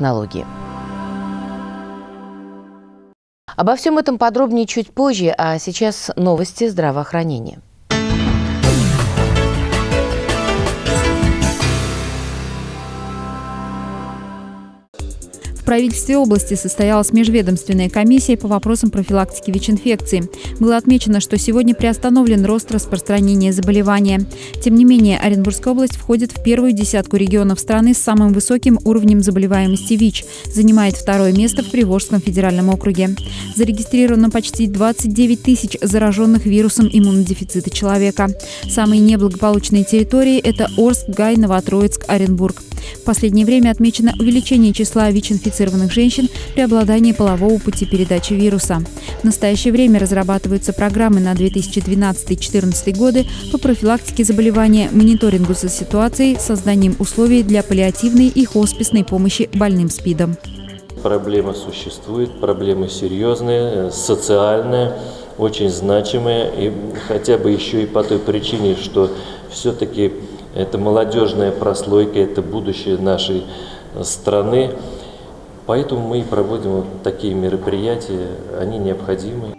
технологии. Обо всем этом подробнее чуть позже, а сейчас новости здравоохранения. Правительстве области состоялась межведомственная комиссия по вопросам профилактики ВИЧ-инфекции. Было отмечено, что сегодня приостановлен рост распространения заболевания. Тем не менее, Оренбургская область входит в первую десятку регионов страны с самым высоким уровнем заболеваемости ВИЧ, занимает второе место в Приволжском федеральном округе. Зарегистрировано почти 29 тысяч зараженных вирусом иммунодефицита человека. Самые неблагополучные территории – это Орск, Гай, Новотроицк, Оренбург. В последнее время отмечено увеличение числа ВИЧ-инфицированных женщин при обладании полового пути передачи вируса. В настоящее время разрабатываются программы на 2012-2014 годы по профилактике заболевания, мониторингу за ситуацией, созданием условий для паллиативной и хосписной помощи больным СПИДом. Проблема существует, проблема серьезная, э, социальная, очень значимая, и хотя бы еще и по той причине, что все-таки это молодежная прослойка, это будущее нашей страны. Поэтому мы и проводим вот такие мероприятия, они необходимы.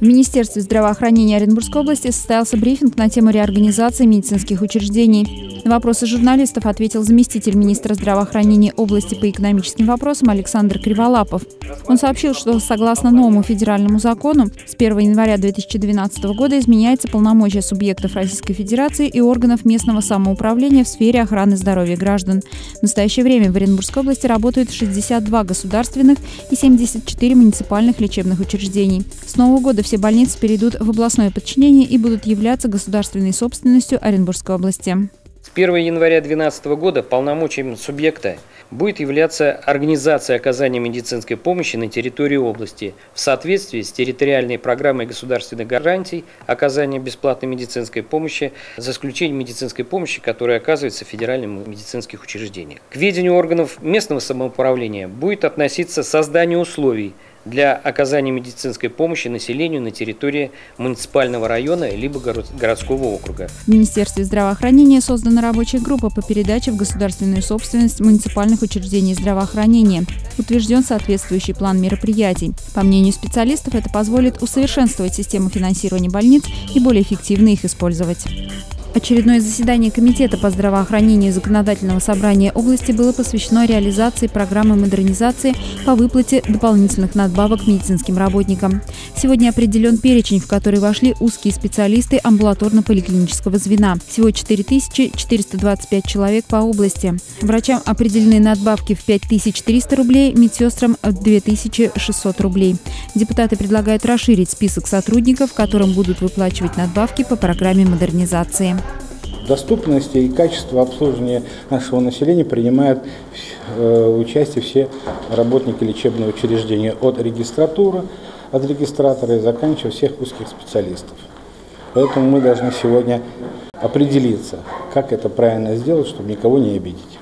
В Министерстве здравоохранения Оренбургской области состоялся брифинг на тему реорганизации медицинских учреждений. На вопросы журналистов ответил заместитель министра здравоохранения области по экономическим вопросам Александр Криволапов. Он сообщил, что согласно новому федеральному закону с 1 января 2012 года изменяется полномочия субъектов Российской Федерации и органов местного самоуправления в сфере охраны здоровья граждан. В настоящее время в Оренбургской области работают 62 государственных и 74 муниципальных лечебных учреждений. С нового года все больницы перейдут в областное подчинение и будут являться государственной собственностью Оренбургской области. С 1 января 2012 года полномочием субъекта будет являться организация оказания медицинской помощи на территории области в соответствии с территориальной программой государственных гарантий оказания бесплатной медицинской помощи, за исключением медицинской помощи, которая оказывается в федеральных медицинских учреждениях. К ведению органов местного самоуправления будет относиться создание условий для оказания медицинской помощи населению на территории муниципального района либо городского округа. В Министерстве здравоохранения создана рабочая группа по передаче в государственную собственность муниципальных учреждений здравоохранения. Утвержден соответствующий план мероприятий. По мнению специалистов, это позволит усовершенствовать систему финансирования больниц и более эффективно их использовать. Очередное заседание Комитета по здравоохранению Законодательного собрания области было посвящено реализации программы модернизации по выплате дополнительных надбавок медицинским работникам. Сегодня определен перечень, в который вошли узкие специалисты амбулаторно-поликлинического звена. Всего 4425 человек по области. Врачам определены надбавки в 5300 рублей, медсестрам в 2600 рублей. Депутаты предлагают расширить список сотрудников, которым будут выплачивать надбавки по программе модернизации доступности и качества обслуживания нашего населения принимают э, участие все работники лечебного учреждения от регистратуры, от регистратора и заканчивая всех узких специалистов. Поэтому мы должны сегодня определиться, как это правильно сделать, чтобы никого не обидеть.